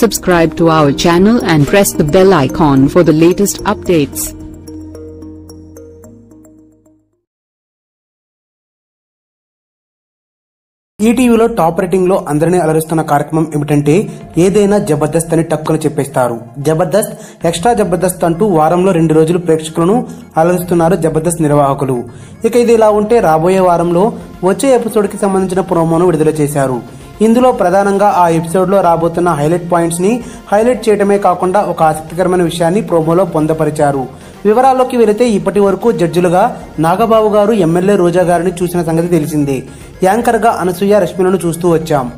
Subscribe to our channel and press the bell icon for the latest updates. ఈటీవీలో top రేటింగ్లో అందరినీ అలరిస్తున్న కార్యక్రమం ఏమిటంటే ఏదైనా జబర్దస్త్ అని టక్కులు చెప్పేస్తారు. జబర్దస్త్ ఎక్స్ట్రా జబర్దస్త్ అంటూ వారంలో రెండు రోజులు ప్రేక్షకులను అలరిస్తున్నారు జబర్దస్త్ నిర్వాహకులు. ఇక ఇది ఇలా ఉంటే రాబోయే వారంలో వచ్చే ఎపిసోడ్కి సంబంధించిన ప్రోమోను విడుదల చేశారు. ఇందులో ప్రధానంగా ఆ ఎపిసోడ్లో రాబోతున్న హైలైట్ పాయింట్స్ని హైలైట్ చేయడమే కాకుండా ఒక ఆసక్తికరమైన విషయాన్ని ప్రోమోలో పొందపరిచారు. వివరాల్లోకి వెళితే ఇప్పటి వరకు జడ్జిలుగా నాగబాబు గారు ఎమ్మెల్యే రోజా గారిని చూసిన సంగతి తెలిసిందే. యాంకర్గా అనసూయ రష్మిలను చూస్తూ వచ్చాం.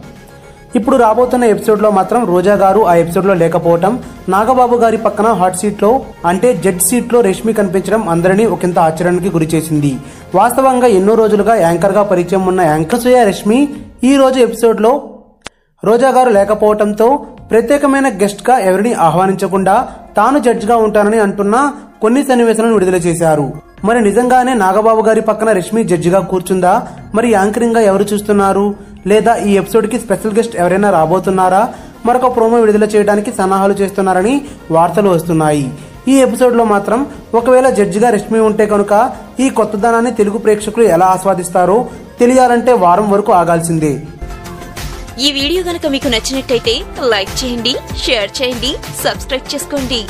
ఇప్పుడు రాబోతున్న ఎపిసోడ్లో మాత్రం రోజా గారు ఆ ఎపిసోడ్లో లేకపోవటం నాగబాబు గారి పక్కన హాట్ సీట్లో అంటే జడ్ సీట్లో రష్మి కనిపించడం అందరినీ ఒకంత ఆశ్చర్యానికి గురి చేసింది వాస్తవంగా ఎన్నో రోజులుగా యాంకర్గా పరిచయం ఉన్న యాంకర్ సూయ రష్మి ఈ రోజు రోజా గారు లేకపోవడంతో ప్రత్యేకమైన గెస్ట్గా ఎవరిని ఆహ్వానించకుండా తాను జడ్జిగా ఉంటానని అంటున్న కొన్ని సన్నివేశాలను విడుదల చేశారు. మరి నిజంగానే నాగబాబు గారి పక్కన రష్మి జడ్జిగా కూర్చుందా? మరి యాంకరింగ్గా ఎవరు చూస్తున్నారు? లేదా ఈ ఎపిసోడ్కి స్పెషల్ గెస్ట్ ఎవరైనా రాబోతున్నారా? మరొక ప్రోమో విడుదల చేయడానికి సన్నాహాలు చేస్తున్నారని వార్తలు వస్తున్నాయి. ఈ ఎపిసోడ్లో మాత్రం ఒకవేళ జడ్జిగా రష్మి ఉంటే కనుక ఈ కొత్తదనాన్ని తెలుగు ప్రేక్షకులు ఎలా ఆస్వాదిస్తారో తెలియాలంటే వారం వరకు ఆగాల్సిందే. ఈ వీడియో గనక మీకు నచ్చినట్టయితే లైక్ చేయండి షేర్ చేయండి సబ్స్క్రైబ్ చేసుకోండి.